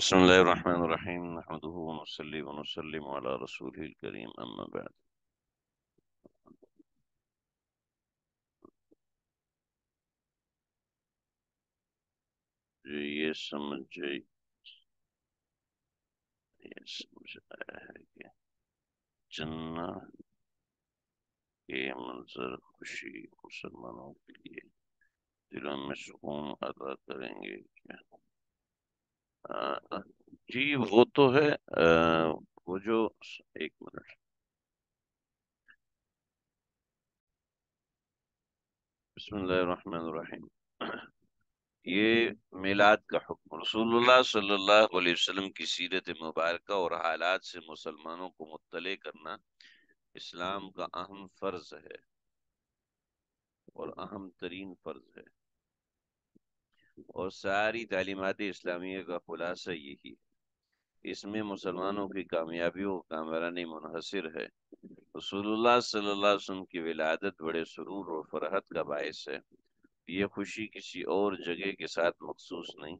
बसमीम नहमदुसली वनसलम अला रसूल करीम अम्मा बाद ये समझ ये समझ आया है कि जन्ना के मंजर खुशी मुसलमानों के लिए दिलों में सुकून अदा करेंगे क्या जी, वो तो है। वो जो एक मिनट। बिस्मिल्लाहिर्रहमानिर्रहीम। ये मिलाद का हुक्म। रसूलुल्लाह सल्लल्लाहु अलैहि वसल्लम की सीरत मुबारक और हालात से मुसलमानों को मुत्तले करना इस्लाम का अहम फ़र्ज़ है और अहम तरीन फ़र्ज़ है। और सारी तालीमत इस्लामिया का खुलासा यही इसमें मुसलमानों की कामयाबियों कामरानी मुनहसर है। रसूलुल्लाह सल्लल्लाहु अलैहि वसल्लम की विलादत बड़े सुरूर और फरहत का बायस है। ये खुशी किसी और जगह के साथ मखसूस नहीं,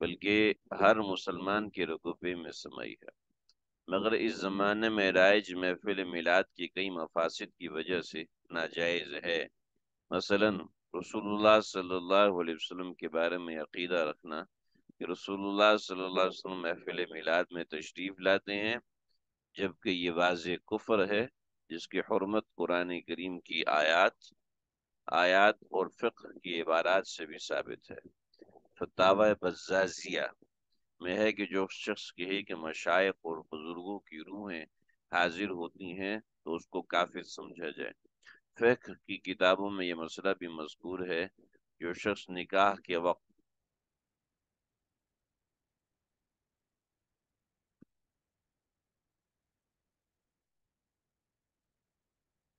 बल्कि हर मुसलमान के रकूबे में समाई है। मगर इस ज़माने में राइज महफिल मिलाद की कई मफासद की वजह से नाजायज़ है। मसलन रसूलुल्लाह सल्लल्लाहु अलैहि वसल्लम के बारे में अकीदा रखना कि रसूलुल्लाह सल्लल्लाहु अलैहि वसल्लम महफिल मिलाद में तशरीफ़ लाते हैं जबकि ये वाज कुफर है जिसकी हरमत कुरान करीम की आयात आयात और फ़िक्र की इबारात से भी साबित है फतावा बजाजिया में है कि जो शख्स कहे कि मशाइ और बुज़ुर्गों की रूहें हाजिर होती हैं तो उसको काफिर समझा जाए फ़िक्र की किताबों में यह मसला भी मजकूर है जो शख्स निकाह के वक्त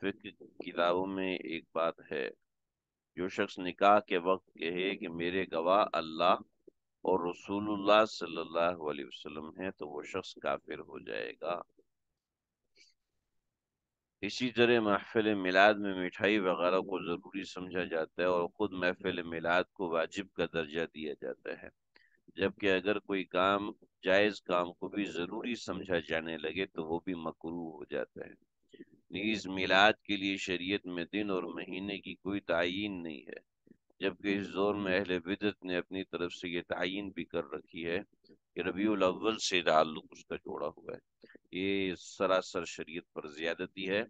फ़िक्र किताबों में एक बात है, जो शख्स निकाह के वक्त कहे कि मेरे गवाह अल्लाह और रसूलुल्लाह सल्लल्लाहु अलैहि वसल्लम है तो वो शख्स काफिर हो जाएगा। इसी तरह महफिल मिलाद में मिठाई वगैरह को ज़रूरी समझा जाता है और ख़ुद महफिल मिलाद को वाजिब का दर्जा दिया जाता है। जबकि अगर कोई काम, जायज़ काम को भी ज़रूरी समझा जाने लगे तो वो भी मकरू हो जाता है। नीज मिलाद के लिए शरीयत में दिन और महीने की कोई तयन नहीं है। जबकि इस दौर में अहल बिदत ने अपनी तरफ़ से ये तयन भी कर रखी है कि रबी अव्वल से ताल्लुक उसका जोड़ा हुआ है। ये सरासर शरीयत पर ज्यादती है।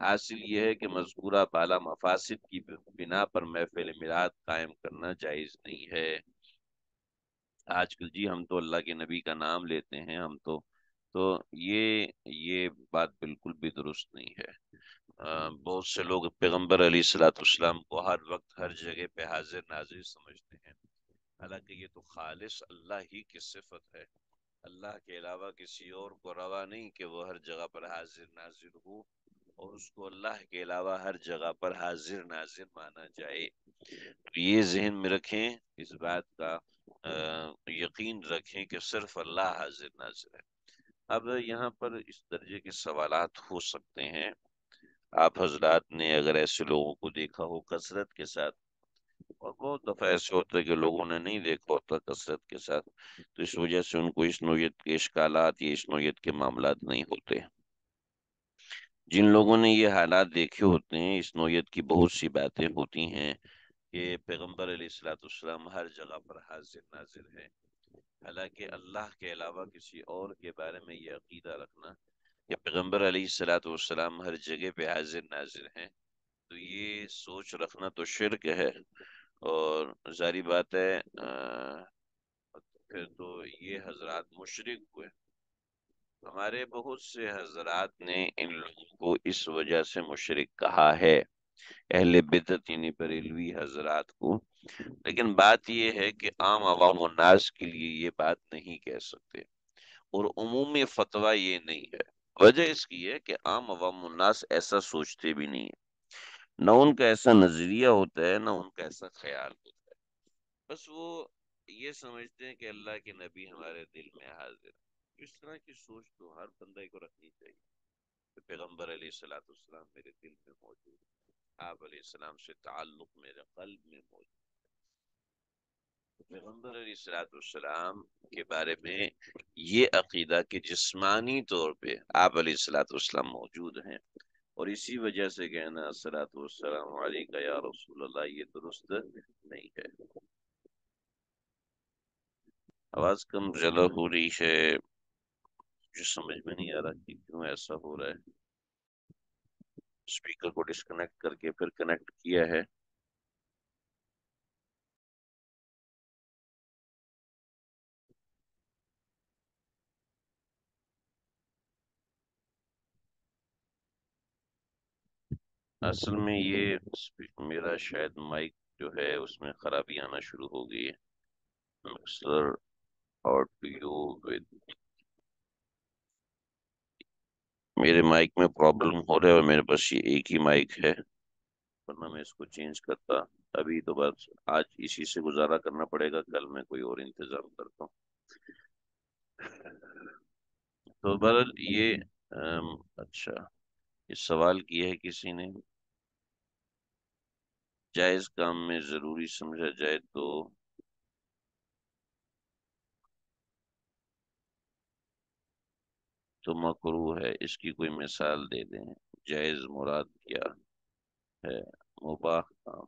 हासिल यह है कि मजकूरा बाला मफासिद की बिना पर महफिल मिलाद कायम करना जायज़ नहीं है। आजकल जी हम तो अल्लाह के नबी का नाम लेते हैं हम तो तो ये ये बात बिल्कुल भी दुरुस्त नहीं है। बहुत से लोग पैगंबर अली सलाम को हर वक्त हर जगह पे हाजिर नाजिर समझते हैं। हालाँकि ये तो खालिश अल्लाह ही की सिफत है। अल्लाह के अलावा किसी और को रवा नहीं कि वो हर जगह पर हाजिर नाजिर हो और उसको अल्लाह के अलावा हर जगह पर हाजिर नाजिर माना जाए। तो ये जहन में रखें इस बात का आ, यकीन रखें कि सिर्फ़ अल्लाह हाजिर नाजिर है। अब यहाँ पर इस दर्जे के सवाल हो सकते हैं। आप हजरात ने अगर ऐसे लोगों को देखा हो कसरत के साथ और बहुत दफ़ा ऐसे होता है कि लोगों ने नहीं देखा होता कसरत के साथ तो इस वजह से उनको इस नोयत के इश्कालात या इस नोयत के मामला नहीं होते। जिन लोगों ने ये हालात देखे होते हैं, इस नोयत की बहुत सी बातें होती हैं कि पैगंबर सलाम हर जगह पर हाजिर नाजिर है। हालाँकि अल्लाह के अलावा किसी और के बारे में ये अकीदा रखना कि पैगंबर सलाम हर जगह पे हाजिर नाजिर हैं तो ये सोच रखना तो शिरक है। और जारी बात है फिर तो ये हजरात मुशरक हुए। हमारे बहुत से हजरात ने इन लोगों को इस वजह से मुशरक कहा है, अहल बिदत यानी बरेलवी हजरात को। लेकिन बात यह है कि आम आवाम नाज के लिए ये बात नहीं कह सकते और उमूमी फतवा ये नहीं है। वजह इसकी है कि आम आवाम नाज ऐसा सोचते भी नहीं है। न उनका ऐसा नज़रिया होता है, ना उनका ऐसा ख्याल होता है। बस वो ये समझते हैं कि अल्लाह के नबी हमारे दिल में हाजिर है। इस तरह की सोच तो हर बंदे को रखनी चाहिए तो पैगंबर सलाम मेरे दिल में मौजूद आप सलाम से ताल्लुक मेरे कल्ब में मौजूद पैगंबर सलाम के बारे में ये अकीदा कि जिस्मानी तौर पे आप सलाम मौजूद हैं। और इसी वजह से कहना सलाम या रसूल ये दुरुस्त नहीं है। आवाज़ कम जला हो रही है। मुझे समझ में नहीं आ रहा कि क्यों ऐसा हो रहा है। स्पीकर को डिस्कनेक्ट करके फिर कनेक्ट किया है। असल में ये मेरा शायद माइक जो है उसमें खराबी आना शुरू हो गई है। मिक्सर ऑडियो विद मेरे माइक में प्रॉब्लम हो रहा है और मेरे पास ये एक ही माइक है, वरना मैं इसको चेंज करता। अभी तो बस आज इसी से गुजारा करना पड़ेगा, कल मैं कोई और इंतज़ाम करता हूँ। तो बहरल ये अच्छा इस सवाल किया है किसी ने? जायज़ काम में, ज़रूरी समझा जाए तो। तो मकरू है, इसकी कोई मिसाल दे दें। जायज़ मुराद क्या है? मुबाह काम।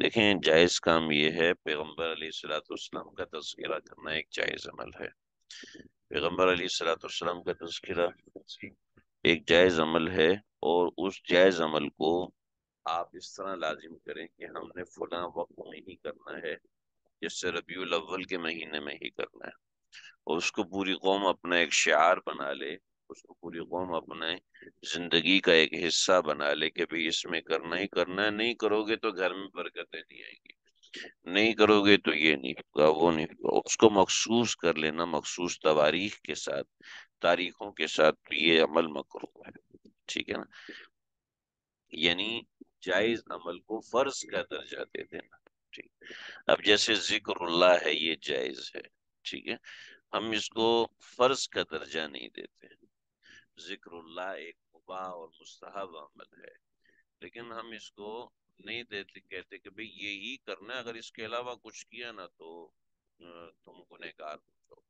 देखें, जायज़ काम ये है पैगंबर सलाम का तस्करा करना एक जायज़ अमल है। पैगंबर सलाम का तस्करा एक जायज़ अमल है और उस जायज़ अमल को आप इस तरह लाजिम करें कि हमने फुला वक्त में ही करना है, जिससे रबी अव्वल के महीने में ही करना है। और उसको पूरी कौम अपना एक शार बना ले, उसको पूरी कौम अपने ज़िंदगी का एक हिस्सा बना ले कि भाई इसमें करना ही करना है, नहीं करोगे तो घर में बरकतें नहीं आएँगी, नहीं करोगे तो ये नहीं होगा, वो नहीं होगा। उसको मखसूस कर लेना, मखसूस तवारीख के साथ, तारीखों के साथ ये अमल मकरू ठीक है ना? यानी जायज़ अमल को फ़र्ज़ का दर्जा दे देना, ठीक अब जैसे जिक्रुल्लाह है, ये जायज़ है, ठीक है। हम इसको फ़र्ज़ का दर्जा नहीं देते जिक्रुल्लाह एक मुबाह और मुस्तहब अमल है, लेकिन हम इसको नहीं देते, कहते कि भाई यही करना है, अगर इसके अलावा कुछ किया ना तो तुम गुनहगार हो जाओगे।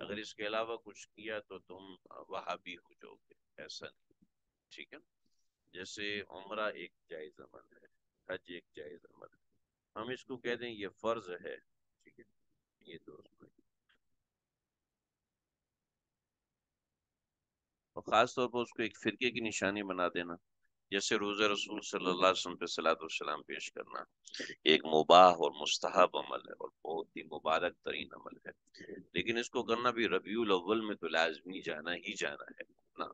अगर इसके अलावा कुछ किया तो तुम वहाबी हो जाओगे, ऐसा नहीं, ठीक है। जैसे उम्र एक जायज़ अमल है, हज एक जायज़ अमल है। हम इसको कह दें ये फ़र्ज़ है, ठीक है, ये दोस्त और ख़ास तौर पर उसको एक फ़िरके की निशानी बना देना, जैसे रोज़ा रसूल सल्लल्लाहु अलैहि वसल्लम पे सलाम पेश करना। एक मुबाह और मुस्तहब अमल है और बहुत ही मुबारक तरीन अमल है। लेकिन इसको करना भी रबीउल अव्वल में तो लाजमी जाना ही जाना है, ना।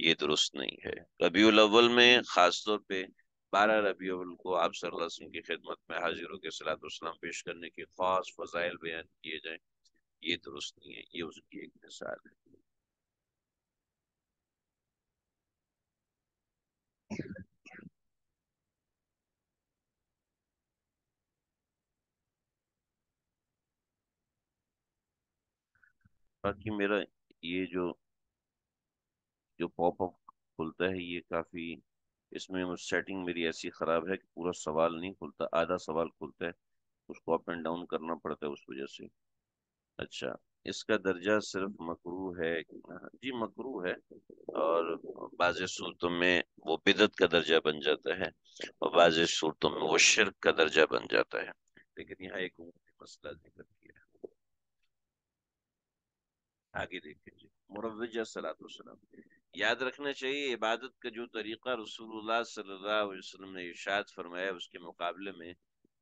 ये दुरुस्त नहीं है। रबीउल अव्वल में ख़ास तौर पे बारह रबी अव्वल को आप अलैहि की खिदमत में हाजिर होकर सलाम पेश करने के खास फजाइल बयान किए जाए, ये दुरुस्त नहीं है, ये उसकी एक मिसाल है। बाकी मेरा ये जो जो पॉपअप खुलता है, ये काफ़ी इसमें सेटिंग मेरी ऐसी ख़राब है कि पूरा सवाल नहीं खुलता, आधा सवाल खुलता है, उसको अप एंड डाउन करना पड़ता है उस वजह से। अच्छा इसका दर्जा सिर्फ़ मकरू है जी, मकरू है और बाज़ सूरतों में वो बिदत का दर्जा बन जाता है और बाज़ सूरतों में वो शिरक का दर्जा बन जाता है। लेकिन यहाँ एक मसला ज़िक्र किया आगे देखें मुरवजा सलाम। याद रखना चाहिए, इबादत का जो तरीका रसूलुल्लाह सल्लल्लाहु अलैहि वसल्लम ने इरशाद फरमाया उसके मुकाबले में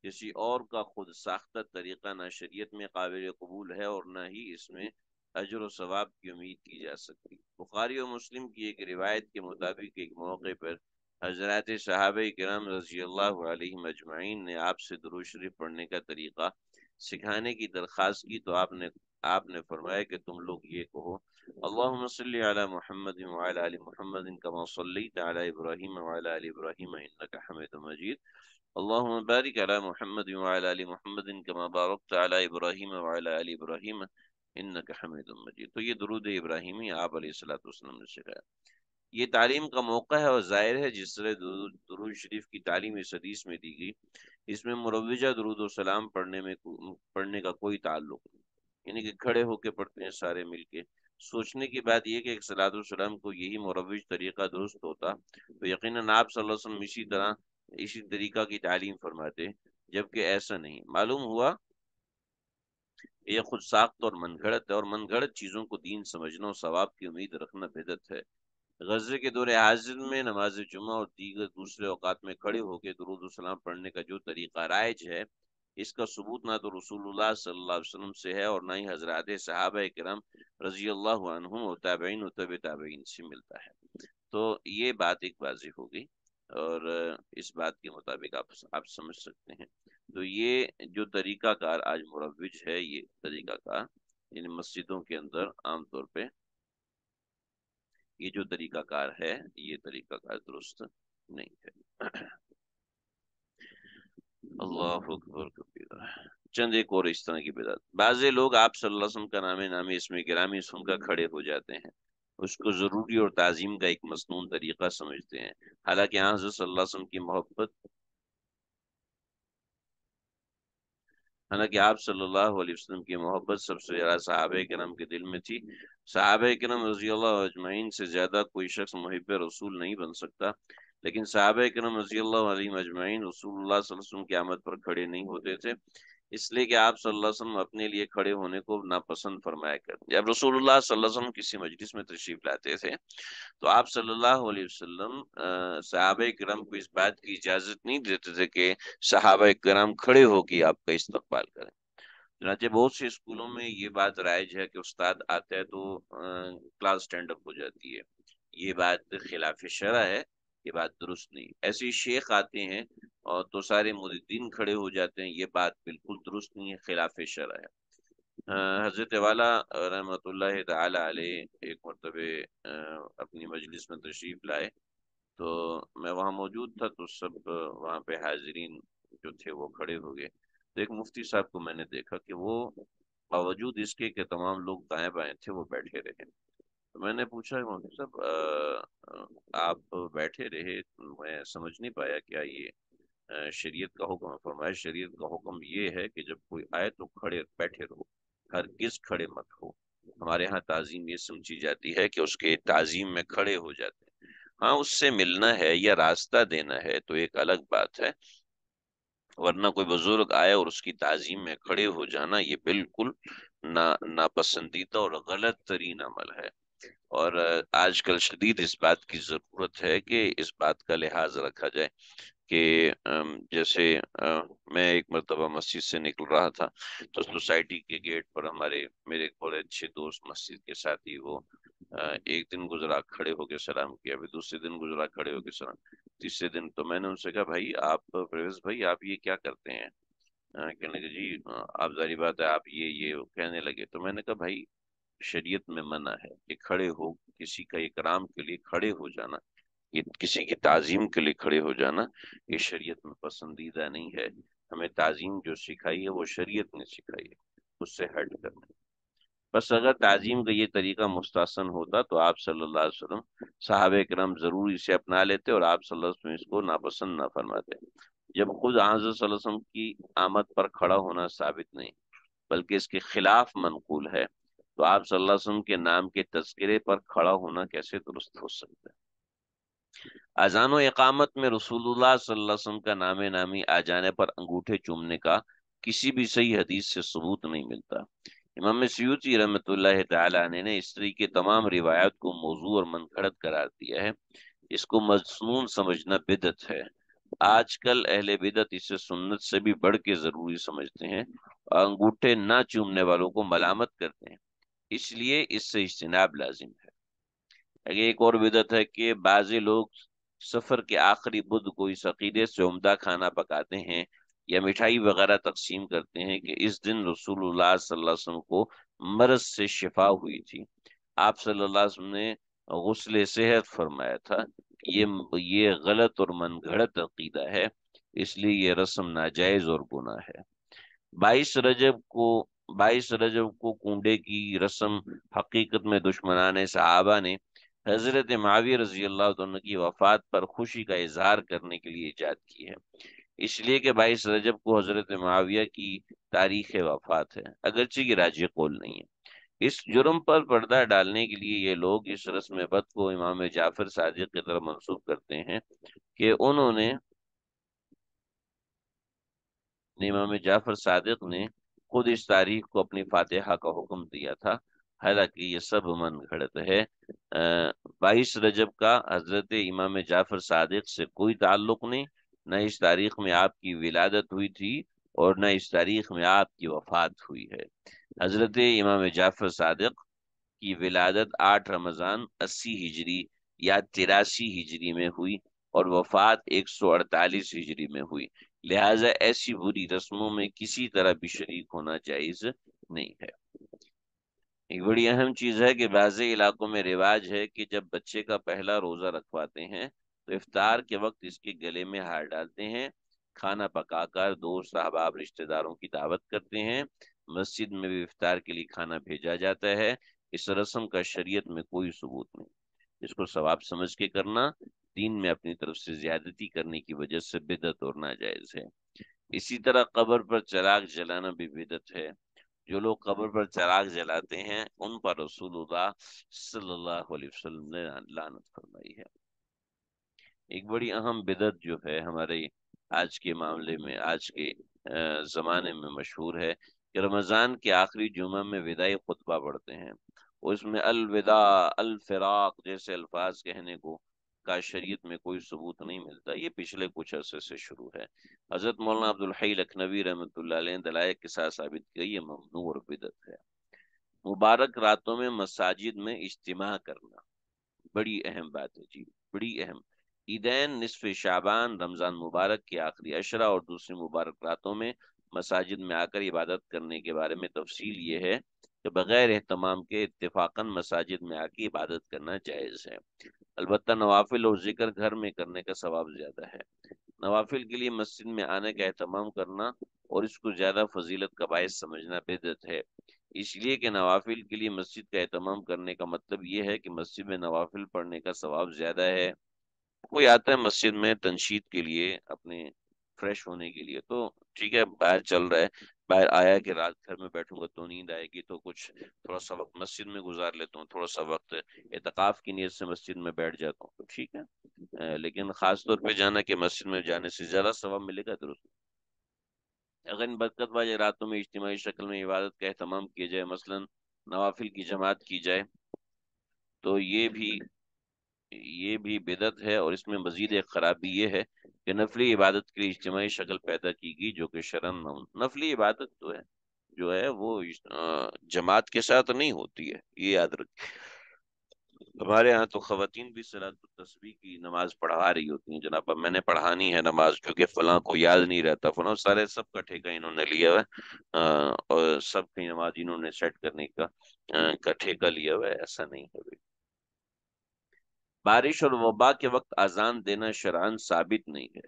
किसी और का खुद साख्ता तरीका ना शरीयत में काबिल कबूल है और ना ही इसमें अजर सवाब की उम्मीद की जा सकती। बुखारी और मुस्लिम की एक रिवायत के मुताबिक एक मौके पर हज़रत साहब करम रज़ी अल्लाह अजमाइन ने आपसे दरुज शरीफ पढ़ने का तरीका सिखाने की दरख्वास्त की तो आपने आपने फरमाया कि तुम लोग ये कहो सल्लि अला मुहम्मद व अला आलि मुहम्मद कमा सल्लैत अला इब्राहीम व अला आलि इब्राहीम इन्नका हमीदुम मजीद अल्लाहुम्म बारिक अला मुहम्मद व अला आलि मुहम्मद कमा बारकत अला इब्राहीम व अला आलि इब्राहीम इन्नका हमीदुम मजीद तो ये दुरूद इब्राहिमी आप अलैहि सल्लल्लाहु अलैहि वसल्लम ने सिखाया ये तालीम का मौका है और ज़ाहिर है जिस तरह दुरूद शरीफ की तालीम इस हदीस में दी गई इसमें मुरवजा दरूद सलाम पढ़ने में पढ़ने का कोई ताल्लुक नहीं यानी कि खड़े होके पढ़ते हैं सारे मिलके सोचने की बात यह कि सलाम को यही मुरवज तरीका दुरुस्त होता तो यकीन आप वसल्लम इसी तरह, इसी तरीका की तालीम फरमाते, जबकि ऐसा नहीं। मालूम हुआ, ये खुद साख्त और मनगढ़त है और मनगढ़त चीज़ों को दीन समझना और सवाब की उम्मीद रखना बेदत है। गजे के दौरे हाजिर में नमाज़ जुमा और दीगर दूसरे अवकात में खड़े होकर दरुदसलाम पढ़ने का जो तरीका राइज है इसका सबूत ना तो अलैहि वसल्लम से है और ना ही हज़रत सहाब करम रज़ी अल्लाह ताबीन तब ताबीन से मिलता है। तो ये बात एक बाजी हो गई और इस बात के मुताबिक आप आप समझ सकते हैं। तो ये जो तरीकाकार आज मुरविज है, ये तरीकाकार इन मस्जिदों के अंदर आमतौर पे ये जो तरीकाकार है, ये तरीकाकार दुरुस्त नहीं है। अल्लाह चंद एक और इस तरह की बिदात बाजे लोग आप सल्लल्लाहु का नामे नामे इसमें गिरामी सुनकर खड़े हो जाते हैं। उसको ज़रूरी और ताजीम का एक मसनून तरीका समझते हैं। हालाँकि यहाँ सल्लल्लाहु की मोहब्बत हालाँकि आप सल्लल्लाहु अलैहि वसल्लम की मोहब्बत सबसे ज़्यादा साहब करम के दिल में थी। साहब करम रज़ी अजमैन से ज़्यादा कोई शख्स मुहिब रसूल नहीं बन सकता। लेकिन साहब करम रज़ी अजमैन रसूल की आमद पर खड़े नहीं होते थे, इसलिए कि आप सल्लल्लाहु अपने लिए खड़े होने को नापसंद फरमाया कर जब रसूलुल्लाह सल्लल्लाहु किसी मजलिस में तशरीफ़ लाते थे तो आप सल्लल्लाहु अलैहि वसल्लम सहाब करम को इस बात की इजाज़त नहीं देते थे कि सहाब करम खड़े होकर आपका इस्तकबाल करें। चनाचे बहुत से स्कूलों में ये बात राइज है कि उस्ताद आता है तो क्लास स्टैंड अप हो जाती है। ये बात खिलाफ शरा है ये बात दुरुस्त नहीं। ऐसे शेख आते हैं और तो सारे मुरीदीन खड़े हो जाते हैं, ये बात बिल्कुल दुरुस्त नहीं है, खिलाफ शरा है। हज़रत वाला रहमत एक मरतबे अपनी मजलिस में तशरीफ़ लाए तो मैं वहाँ मौजूद था तो सब वहाँ पे हाजरीन जो थे वो खड़े हो गए। तो एक मुफ्ती साहब को मैंने देखा कि वो बावजूद इसके कि तमाम लोग दाएँ बाएँ थे, वो बैठे रहे। तो मैंने पूछा मौलवी साहब आप बैठे रहे, मैं समझ नहीं पाया क्या ये शरीयत का हुक्म फरमाया, शरीयत का हुक्म ये है कि जब कोई आए तो खड़े, बैठे रहो। हर किस खड़े मत हो। हमारे यहाँ ताजीम ये समझी जाती है कि उसके ताजीम में खड़े हो जाते हैं। हाँ उससे मिलना है या रास्ता देना है तो एक अलग बात है, वरना कोई बुज़ुर्ग आए और उसकी ताजीम में खड़े हो जाना, ये बिल्कुल ना, नापसंदीदा और गलत तरीन अमल है। और, आजकल शदीद इस बात की ज़रूरत है कि इस बात का लिहाज रखा जाए कि जैसे मैं एक मरतबा मस्जिद से निकल रहा था तो सोसाइटी के गेट पर हमारे, मेरे बड़े अच्छे दोस्त मस्जिद के साथ ही वो एक दिन गुजरा, खड़े होकर सलाम किया, फिर दूसरे दिन गुजरा, खड़े होकर सलाम, तीसरे दिन तो मैंने उनसे कहा, भाई, आप, प्रवेश भाई, आप ये क्या करते हैं? कहने के जी आप जारी बात है, आप ये ये कहने लगे तो मैंने कहा, भाई शरीयत में मना है कि खड़े हो, किसी का इकराम के लिए खड़े हो जाना, ये किसी की ताजीम के लिए खड़े हो जाना, ये शरीयत में पसंदीदा नहीं है। हमें ताजीम जो सिखाई है, वो शरीयत ने सिखाई है, उससे हट करना बस अगर ताजीम का ये तरीका मुस्तासन होता तो आप सल्लल्लाहु अलैहि वसल्लम साहब करम ज़रूर इसे अपना लेते और आप सल्लल्लाहु अलैहि वसल्लम इसको नापसंद ना फरमाते। जब खुद वसल्लम की आमद पर खड़ा होना साबित नहीं, बल्कि इसके खिलाफ मनकूल है तो आप वसल्लम के नाम के तस्करे पर खड़ा होना कैसे दुरुस्त हो सकता है? अजान इकामत में रसूलुल्लाह वसल्लम का नाम नामी आ जाने पर अंगूठे चूमने का किसी भी सही हदीस से सबूत नहीं मिलता। इमाम सयूती रहमत ने इस तरह के तमाम रिवायत को मौजू और मनखड़त करार दिया है। इसको मजनून समझना बिदत है। आजकल अहले बिदत इसे सुन्नत से भी बढ़ के ज़रूरी समझते हैं अंगूठे ना चूमने वालों को मलामत करते हैं। इसलिए इससे इज्तनाब लाजिम है। आगे एक और बिदत है कि बाज़ लोग सफ़र के आखिरी बुध को इस अकीदे से उमदा खाना पकाते हैं या मिठाई वगैरह तकसीम करते हैं कि इस दिन रसूलुल्लाह सल्लल्लाहु को मरज से शिफा हुई थी। आप सल्लल्लाहु ने गसल सेहत फरमाया था ये ये गलत और मन घड़त अकीदा है, इसलिए ये रस्म नाजायज और गुना है। बाईस रजब को बाईस रजब को कुंडे की रस्म हकीकत में दुश्मनान सहाबा ने हज़रत माविया रज़ी अल्लाह तो की वफात पर खुशी का इजहार करने के लिए ईजाद की है। इसलिए कि बाईस रजब को हज़रत माविया की तारीख वफात है, अगरचे की राज कौल नहीं है। इस जुर्म पर पर्दा डालने के लिए ये लोग इस रस्म बद को इमाम जाफ़र सादिक की तरफ़ मंसूब करते हैं कि उन्होंने, इमाम जाफ़र सादिक ने खुद इस तारीख को अपनी फातिहा का हुक्म दिया था। हालाँकि ये सब मन घड़त है बाईस रजब का हज़रत इमाम जाफ़र सादिक से कोई ताल्लुक नहीं। न इस तारीख में आपकी विलादत हुई थी और न इस तारीख में आपकी वफात हुई है। हज़रत इमाम जाफ़र सादिक की विलादत आठ रमज़ान अस्सी हिजरी या तिरासी हिजरी में हुई और वफात एक सौ अड़तालीस हिजरी में हुई। लिहाजा ऐसी बुरी रस्मों में किसी तरह भी शरीक होना जायज़ नहीं है। एक बड़ी अहम चीज़ है कि बाज़ इलाकों में रिवाज है कि जब बच्चे का पहला रोजा रखवाते हैं तो इफ्तार के वक्त इसके गले में हार डालते हैं, खाना पकाकर दोस्त, अहबाब, रिश्तेदारों की दावत करते हैं, मस्जिद में भी इफ्तार के लिए खाना भेजा जाता है, इस रस्म का शरीयत में कोई सबूत नहीं। इसको सवाब समझ के करना दीन में अपनी तरफ़ से ज्यादती करने की वजह से बिदत और नाजायज है। इसी तरह कब्र पर चराग जलाना भी बिदत है। जो लोग कब्र पर चराग जलाते हैं, उन पर वसल्लम ने लानत फरमाई है। एक बड़ी अहम बिदत जो है हमारे आज के मामले में, आज के ज़माने में मशहूर है कि रमज़ान के आखिरी जुमा में विदाई खुतबा पढ़ते हैं। उसमें अलविदा, अलफराक जैसे अल्फाज कहने को का शरीयत में कोई सबूत नहीं मिलता। ये पिछले कुछ अरसे से शुरू है। हज़रत मौलाना अब्दुल हई लखनवी रहमत दलाय के साथ साबित किया ये ममनू और बिदत है। मुबारक रातों में मसाजिद में इज्तिमा करना, बड़ी अहम बात है जी, बड़ी अहम। ईदैन निसफ शाबान, रमज़ान मुबारक के आखिरी अशरा और दूसरी मुबारक रातों में मसाजिद में आकर इबादत करने के बारे में तफसील ये है कि बगैर अहतमाम के इतफाक़न मसाजिद में आके इबादत करना जायज़ है। अलबत् नवाफिल और ज़िक्र घर में करने का सवाब ज़्यादा है। नवाफिल के लिए मस्जिद में आने का अहतमाम करना और इसको ज़्यादा फजीलत का बायस समझना बेदत है। इसलिए कि नवाफिल के लिए मस्जिद का अहतमाम करने का मतलब ये है कि मस्जिद में नवाफिल पढ़ने का सवाब ज़्यादा है। कोई आता है मस्जिद में तनशीद के लिए, अपने फ्रेश होने के लिए तो ठीक है, बाहर चल रहा है। बाहर आया कि रात घर में बैठूँगा तो नींद आएगी तो कुछ थोड़ा सा वक्त मस्जिद में गुजार लेता हूँ, थोड़ा सा वक्त एतकाफ की नीयत से मस्जिद में बैठ जाता हूँ तो ठीक है। लेकिन खास तौर पे जाना कि मस्जिद में जाने से ज़्यादा सवाब मिलेगा दुरुस्त। अगर इन बरकत वाले रातों में इज्तमाही शक्ल में इबादत का अहतमाम किया जाए, मसलन नवाफिल की जमात की जाए तो ये भी ये भी बिदत है और इसमें मजीद एक खराबी ये है कि नफली इबादत के लिए इज्तमाही शक्ल पैदा की गई जो कि शरण नफली इबादत तो है, जो है वो जमात के साथ नहीं होती है, ये याद रख। हमारे यहाँ तो खातन भी सलात तस्वीर की नमाज़ पढ़ा रही होती हैं जनाब। मैंने पढ़ानी है नमाज़ क्योंकि फला को याद नहीं रहता, फला सारे सब का ठेका इन्होंने लिया हुआ है और सब की नमाज़ इन्होंने सेट करने का का ठेका लिया हुआ है, ऐसा नहीं है बारिश और वबा के वक्त अजान देना शरान साबित नहीं है।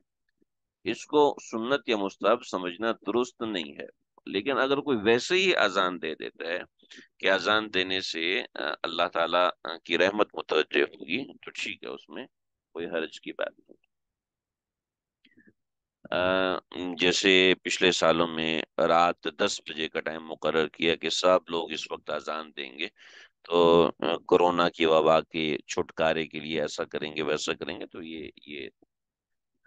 इसको सुन्नत या मुस्तब समझना दुरुस्त नहीं है। लेकिन अगर कोई वैसे ही अजान दे देता है कि अजान देने से अल्लाह ताला की रहमत मुतवज होगी तो ठीक है, उसमें कोई हर्ज की बात नहीं। जैसे पिछले सालों में रात दस बजे का टाइम मुकर किया कि सब लोग इस वक्त अजान देंगे तो कोरोना की वबा के छुटकारे के लिए ऐसा करेंगे, वैसा करेंगे तो ये ये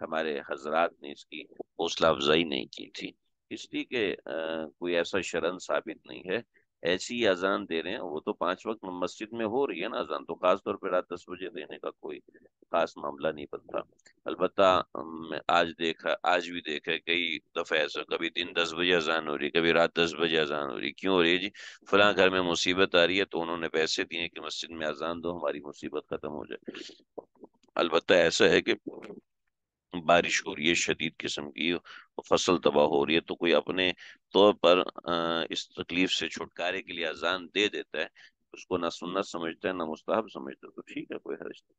हमारे हजरात ने इसकी हौसला अफजाई नहीं की थी। इसलिए कि कोई ऐसा शरण साबित नहीं है। ऐसी अजान दे रहे हैं। वो तो पाँच वक्त मस्जिद में हो रही है ना अजान तो खास तौर पर रात दस बजे देने का कोई खास मामला नहीं बनता। अलबत्ता आज देखा आज भी देखा कई दफे ऐसा, कभी दिन दस बजे अजान हो रही कभी रात दस बजे अजान हो रही क्यों हो रही है जी? फला घर में मुसीबत आ रही है तो उन्होंने पैसे दिए कि मस्जिद में अजान दो, हमारी मुसीबत खत्म हो जाए। अलबत्ता ऐसा है कि बारिश हो रही है, शदीद किस्म की फ़सल तबाह हो रही है तो कोई अपने तौर पर इस तकलीफ़ से छुटकारे के लिए अजान दे देता है, उसको ना सुन्नत समझता है, ना मुस्तहब समझता है तो ठीक है, कोई हर्ज नहीं।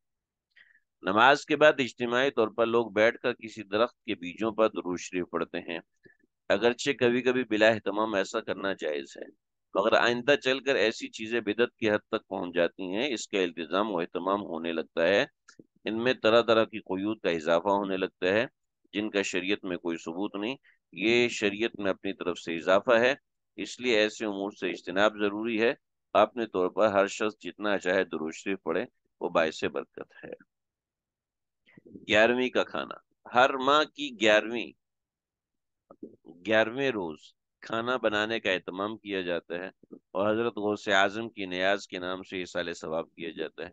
नमाज़ के बाद इज्तिमाही तौर पर लोग बैठकर किसी दरख्त के बीजों पर दरूद शरीफ पढ़ते हैं, अगरचे कभी कभी बिला ऐसा करना जायज़ है, मगर आइंदा चलकर ऐसी चीज़ें बिदत की हद तक पहुँच जाती हैं, इसका इल्तिजाम और अहतमाम होने लगता है इनमें तरह तरह की क़यूद का इजाफा होने लगता है, जिनका शरीयत में कोई सबूत नहीं। ये शरीयत में अपनी तरफ़ से इजाफा है, इसलिए ऐसे उमूर से इज्तनाब ज़रूरी है। अपने तौर पर हर शख्स जितना चाहे दुरुस्त पड़े वो बायस बरकत है। ग्यारहवीं का खाना। हर माह की ग्यारहवीं, ग्यारहवें रोज खाना बनाने का एहतमाम किया जाता है और हज़रत गौस आज़म की न्याज के नाम से साल सवाब किया जाता है।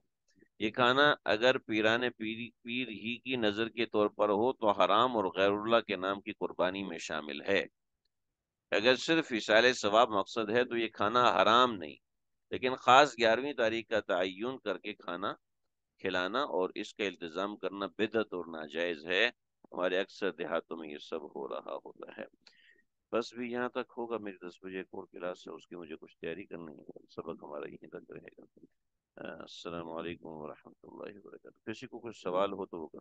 ये खाना अगर पीरान पीर पीर ही की नज़र के तौर पर हो तो हराम और गैरुल्ला के नाम की कुर्बानी में शामिल है। अगर सिर्फ़ इसाले सवाब मकसद है तो ये खाना हराम नहीं। लेकिन ख़ास ग्यारहवीं तारीख का तयन करके खाना, खिलाना और इसका इंतज़ाम करना बिदत और नाजायज़ है। हमारे अक्सर देहातों में ये सब हो रहा होता है। बस भी यहाँ तक होगा मेरी दस बजे एक और क्लास है, उसकी मुझे कुछ तैयारी करनी है। सबक हमारा यहीं तक रहेगा। अस्सलाम वालेकुम वरहमतुल्लाहि किसी को कुछ सवाल हो तो वो